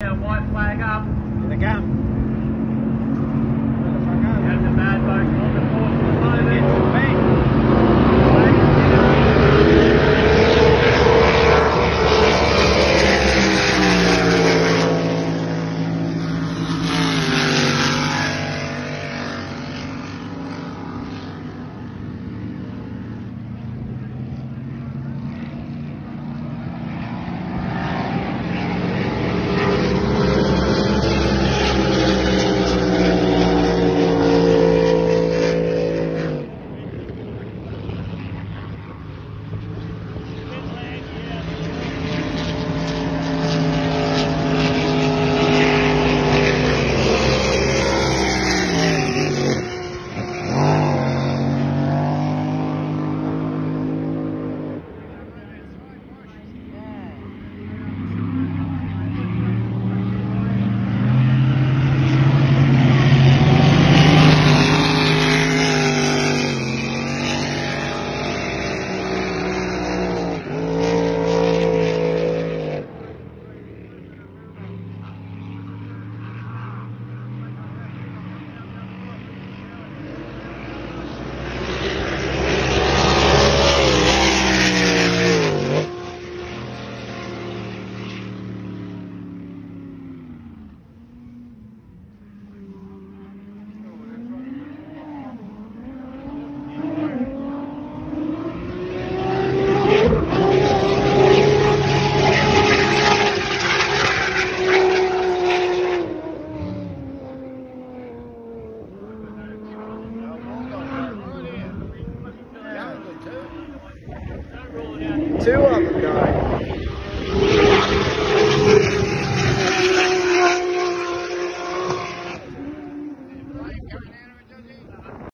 White flag up. In the gap. two of them died.